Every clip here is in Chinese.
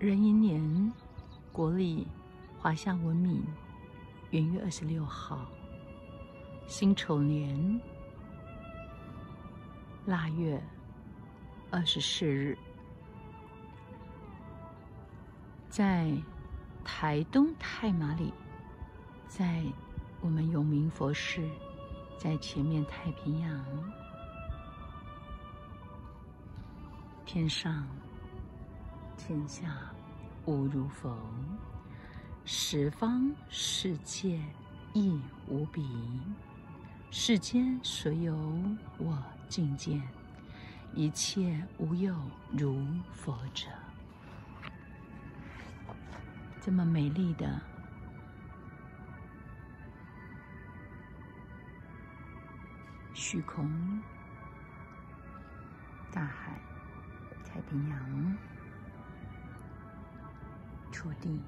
壬寅年，国历华夏文明元月二十六号，辛丑年腊月二十四日，在台东太麻里，在我们永明佛寺，在前面太平洋。天上天下无如佛，十方世界亦无比。世间所有我净见，一切无有如佛者。这么美丽的虚空大海。太平洋，土地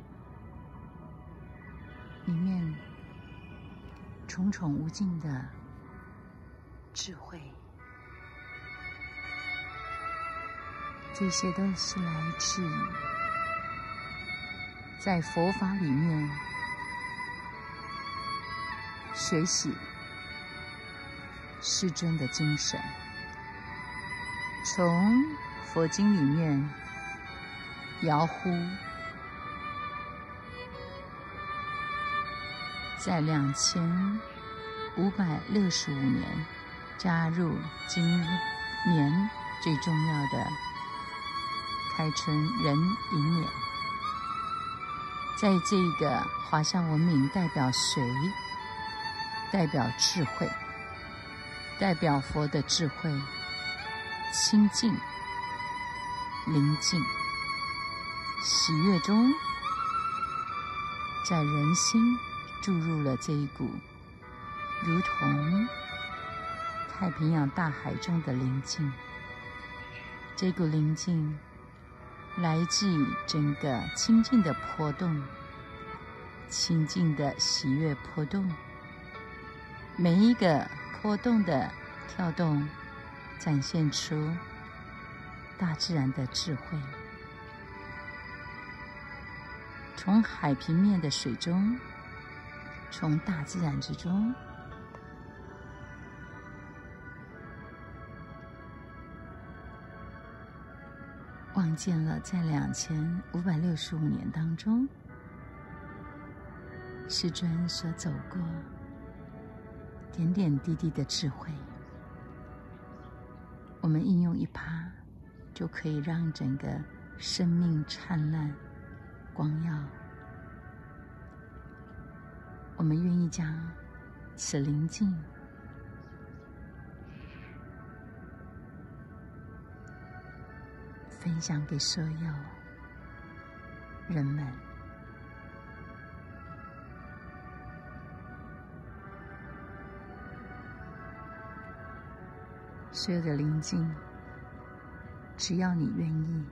里面重重无尽的智慧，这些都是来自在佛法里面学习师尊的精神，从。佛经里面，遥呼在两千五百六十五年加入今年最重要的开春壬寅年，在这个华夏文明代表谁？代表智慧，代表佛的智慧，清净。宁静、喜悦中，在人心注入了这一股如同太平洋大海中的宁静。这股宁静来自整个清净的波动、清净的喜悦波动。每一个波动的跳动，展现出。大自然的智慧，从海平面的水中，从大自然之中，望见了在两千五百六十五年当中，师尊所走过点点滴滴的智慧，我们应用一趴。就可以让整个生命灿烂、光耀。我们愿意将此宁静分享给所有人们，所有的宁静。只要你愿意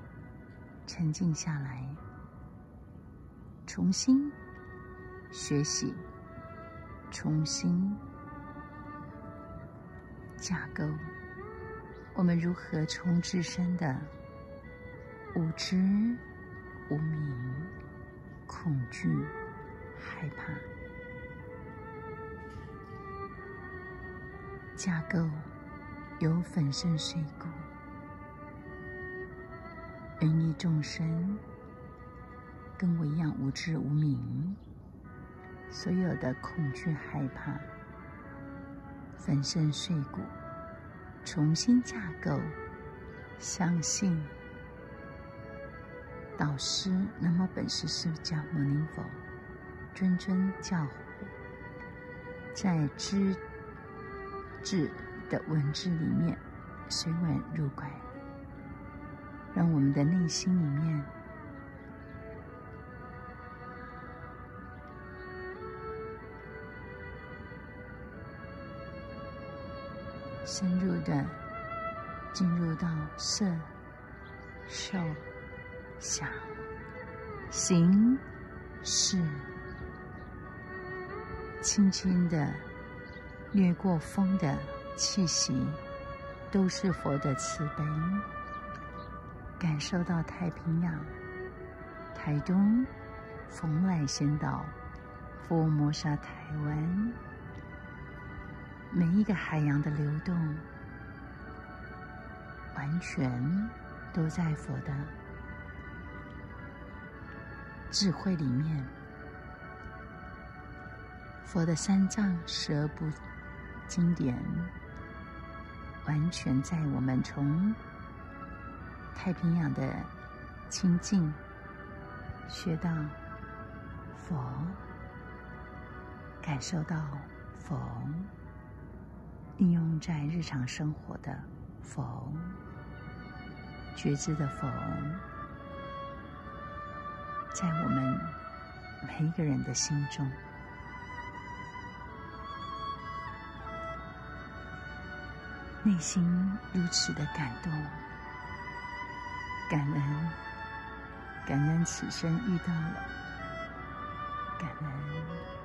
沉静下来，重新学习，重新架构，我们如何从自身的无知、无明、恐惧、害怕架构有粉身碎骨。人一众生跟我一样无知无明，所有的恐惧害怕，粉身碎骨，重新架构，相信导师那么本事释迦牟尼佛谆谆教诲，在知智的文字里面随文入拐。让我们的内心里面深入的进入到色、受、想、行、识，轻轻的掠过风的气息，都是佛的慈悲。感受到太平洋台东、蓬莱仙岛、佛摩沙台湾，每一个海洋的流动，完全都在佛的智慧里面。佛的三藏十二部经典，完全在我们从太平洋的清净学到佛，感受到佛，应用在日常生活的佛，觉知的佛，在我们每一个人的心中。内心如此的感动，感恩，感恩此生遇到了，感恩。